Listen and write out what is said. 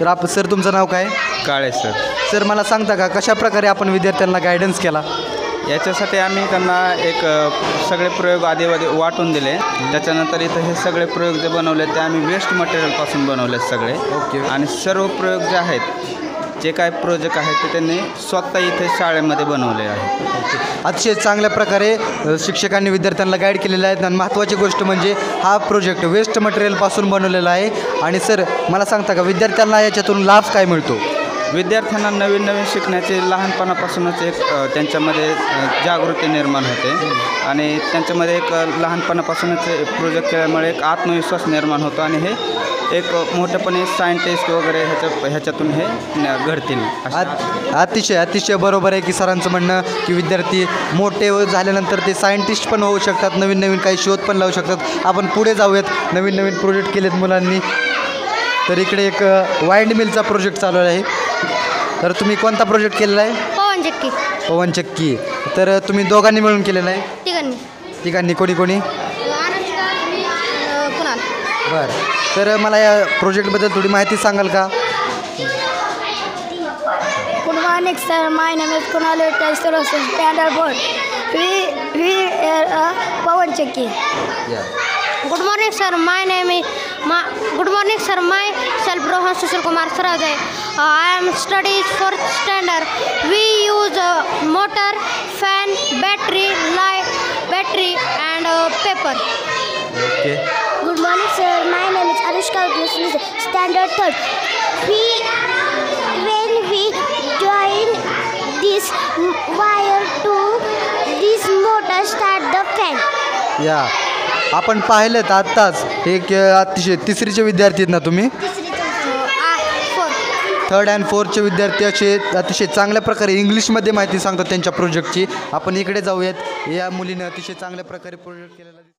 तर आप सर तुमचं नाव काय? काळे सर. सर मला सांगता का कशा प्रकारे आपण विद्यार्थ्यांना गायडन्स केला? याच्यासाठी आम्ही त्यांना एक अ, सगळे प्रयोग आधी आधी वाटून दिले. त्याच्यानंतर इथं हे सगळे प्रयोग जे बनवले ते आम्ही वेस्ट मटेरियलपासून बनवले सगळे. ओके. आणि सर्व प्रयोग जे आहेत जे काय प्रोजेक्ट आहेत ते त्यांनी स्वतः इथे शाळेमध्ये बनवले आहेत अतिशय चांगल्या प्रकारे अ, शिक्षकांनी विद्यार्थ्यांना गाईड केलेलं आहे आणि महत्त्वाची गोष्ट म्हणजे हा प्रोजेक्ट वेस्ट मटेरियलपासून बनवलेला आहे. आणि सर मला सांगता का विद्यार्थ्यांना याच्यातून लाभ काय मिळतो? विद्यार्थ्यांना नवीन नवीन शिकण्याची लहानपणापासूनच एक अ, त्यांच्यामध्ये अ, जागृती निर्माण होते. आणि त्यांच्यामध्ये एक अ, लहानपणापासूनच प्रोजेक्ट केल्यामुळे एक आत्मविश्वास निर्माण होतो. आणि हे एक मोठेपणे सायंटिस्ट वगैरे ह्याच्या ह्याच्यातून हे घडतील. अत- अतिशय अतिशय बरोबर आहे की सरांचं म्हणणं की विद्यार्थी मोठे झाल्यानंतर ते सायंटिस्ट पण होऊ शकतात नवीन नवीन काही शोध पण लावू शकतात. आपण पुढे जाऊयात. नवीन नवीन प्रोजेक्ट केलेत मुलांनी. तर इकडे एक वाइंड मिलचा प्रोजेक्ट चालू आहे. तर तुम्ही कोणता प्रोजेक्ट केलेला आहे? पवन चक्की. पवन चक्की. तर तुम्ही दोघांनी मिळून केलेला आहे? तिघांनी. तिघांनी. कोणी कोणी? बरं तर मला या प्रोजेक्टबद्दल थोडी माहिती सांगाल का Good morning, sir. My name is Kunal Tester of Standard Board. We we are a Pawan Chakki. Good morning, sir. My name is my, Good morning, sir. Myself Rohan Sushil Kumar Sarajay. Uh, I am studies fourth standard. We use uh, motor, fan, battery, light, battery, and uh, paper. Okay standard third. We, when we join this wire to this motor, start the fan. या. आपण पाहिलं तर आत्ताच एक अतिशय तिसरीचे विद्यार्थी आहेत ना तुम्ही. थर्ड अँड फोर्थचे विद्यार्थी असे अतिशय चांगल्या प्रकारे इंग्लिशमध्ये माहिती सांगतात त्यांच्या प्रोजेक्टची आपण इकडे जाऊयात. या मुलीनं अतिशय चांगल्या प्रकारे प्रोजेक्ट केलेला दिसतो